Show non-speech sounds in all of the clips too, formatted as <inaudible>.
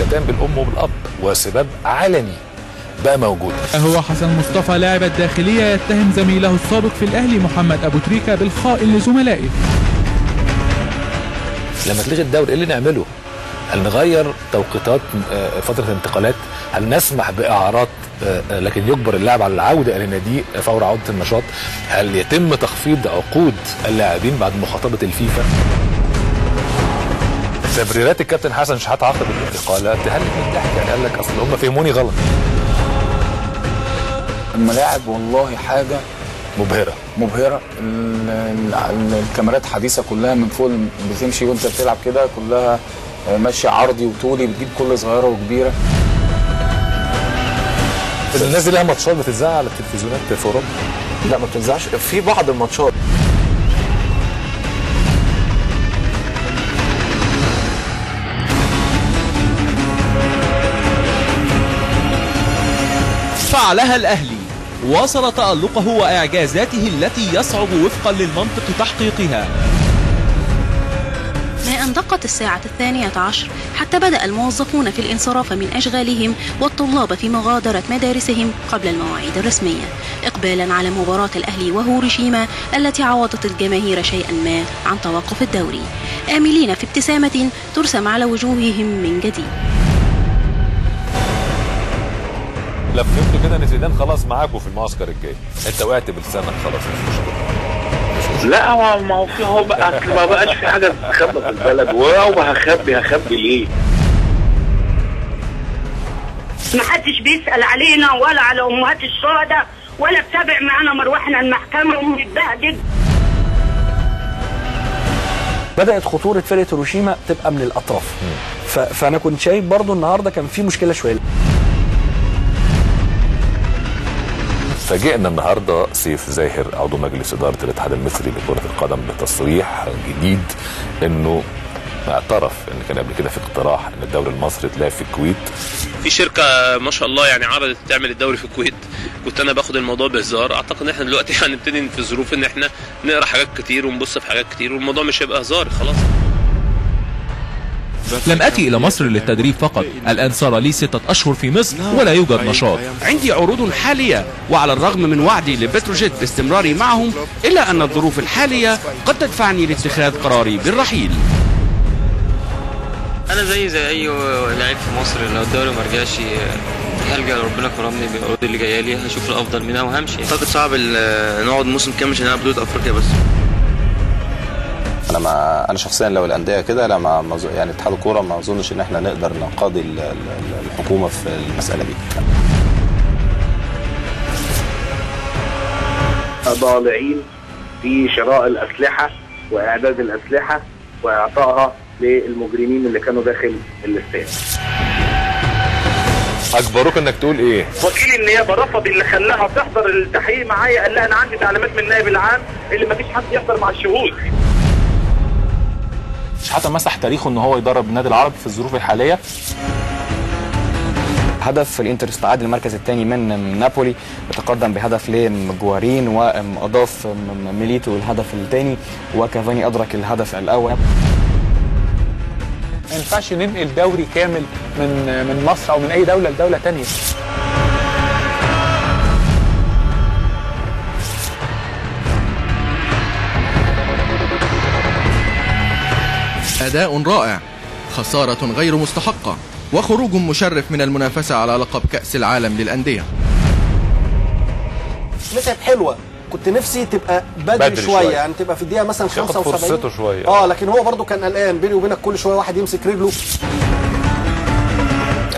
الشتام بالأم وبالأب وسباب علني بقى موجود هو حسن مصطفى لاعب الداخلية يتهم زميله السابق في الأهلي محمد أبو تريكة بالخائن لزملائه لما تلغي الدوري إيه اللي نعمله؟ هل نغير توقيتات آه، فترة الانتقالات؟ هل نسمح بإعارات آه، آه، لكن يجبر اللاعب على العودة إلى ناديه فور عودة النشاط؟ هل يتم تخفيض عقود اللاعبين بعد مخاطبة الفيفا؟ تبريرات الكابتن حسن شحات عقب الاقاله تهلك من الضحك يعني قال لك أصل هم فهموني غلط. الملاعب والله حاجة مبهرة. مبهرة. ال- ال- الكاميرات حديثة كلها من فوق بتمشي وأنت بتلعب كده كلها ماشيه عرضي وطولي بتجيب كل صغيرة وكبيرة. الناس دي لها ماتشات بتتذاع على التلفزيونات في أوروبا. لا ما بتنزعش في بعض الماتشات فعلها الأهلي. واصل تألقه وإعجازاته التي يصعب وفقا للمنطق تحقيقها. ما أن دقت الساعة الثانية عشر حتى بدأ الموظفون في الانصراف من أشغالهم والطلاب في مغادرة مدارسهم قبل المواعيد الرسمية إقبالا على مباراة الأهلي وهوروشيما التي عوضت الجماهير شيئا ما عن توقف الدوري. آملين في ابتسامة ترسم على وجوههم من جديد. لا فهمتوا كده ان زيدان خلاص معاكم في المعسكر الجاي. انت وقعت بلسانك خلاص مش مشكلة. لا هو ما هو في هو بقى ما بقاش في حاجة تتخبى في البلد. ولو هخبي هخبي ليه؟ ما حدش بيسأل علينا ولا على أمهات الشهداء ولا بتابع معانا مروحنا المحكمة ومتبهدل. بدأت خطورة فرقة هيروشيما تبقى من الأطراف. فأنا كنت شايف برضو النهارده كان في مشكلة شوية. فاجئنا النهارده سيف زاهر عضو مجلس إدارة الاتحاد المصري لكرة القدم بتصريح جديد إنه اعترف إن كان قبل كده في اقتراح إن الدوري المصري يتلعب في الكويت. في شركة ما شاء الله يعني عرضت تعمل الدوري في الكويت. كنت أنا باخد الموضوع بهزار. أعتقد إن إحنا دلوقتي <laughs> هنبتدي في ظروف إن إحنا نقرأ حاجات كتير ونبص في حاجات كتير والموضوع مش هيبقى هزار. خلاص. لم أتي إلى مصر للتدريب فقط. الآن صار لي ستة أشهر في مصر ولا يوجد نشاط. عندي عروض حالية وعلى الرغم من وعدي لبتروجيت باستمراري معهم إلا أن الظروف الحالية قد تدفعني لاتخاذ قراري بالرحيل. أنا زي زي أي لعيب في مصر لو الدوري ما رجعش هلجا ربنا كرمني بالعروض اللي جاية لي هشوف الأفضل منها وهمشي. أعتقد صعب نقعد موسم كامل عشان نلعب بطوله أفريقيا بس. أنا ما أنا شخصيا لو الأندية كده لا ما يعني اتحاد الكورة ما أظنش إن إحنا نقدر نقاضي ال- ال- الحكومة في المسألة دي ضالعين في شراء الأسلحة وإعداد الأسلحة وإعطائها للمجرمين اللي كانوا داخل الاستاد. أجبروك إنك تقول إيه؟ وكيل النيابة رفض اللي خلاها تحضر التحقيق معايا قال لها أنا عندي تعليمات من النائب العام اللي ما فيش حد يحضر مع الشهود. شحاته مسح تاريخه إن هو يدرب النادي العربي في الظروف الحالية. هدف الانتر استعاد المركز الثاني من نابولي وتقدم بهدف لجوارين وإضاف ميليتو الهدف الثاني وكافاني أدرك الهدف الأول. ما ينفعش ننقل دوري كامل من من مصر أو من أي دولة لدولة تانية. أداء رائع خسارة غير مستحقة وخروج مشرف من المنافسة على لقب كأس العالم للأندية. لعب حلوة كنت نفسي تبقى بدري, بدري بدري شوية. شوية. يعني تبقى في الدقيقة مثلا ياخد 75 فرصته شوية. آه لكن هو برضو كان قلقان بيني وبينك كل شوية واحد يمسك رجله.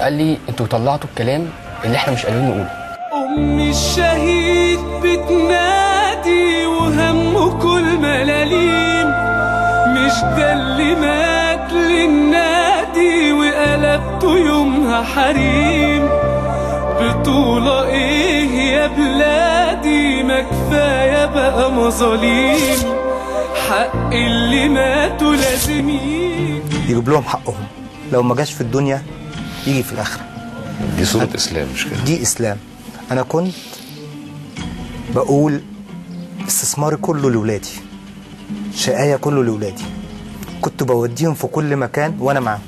قال لي أنتوا طلعتوا الكلام اللي إحنا مش قادرين نقوله. أم الشهيد بتنادي وهمه كل ملاليم. مش ده اللي مات للنادي وقلبته يومها حريم. بطولة إيه يا بلادي؟ ما كفاية بقى مظاليم. حق اللي ماتوا لازم يجي يجيب لهم حقهم. لو ما جاش في الدنيا يجي في الآخرة. دي صورة إسلام مش كده؟ دي إسلام. أنا كنت بقول استثماري كله لاولادي شقايا كله لاولادي كنت بوديهم في كل مكان وأنا معاهم.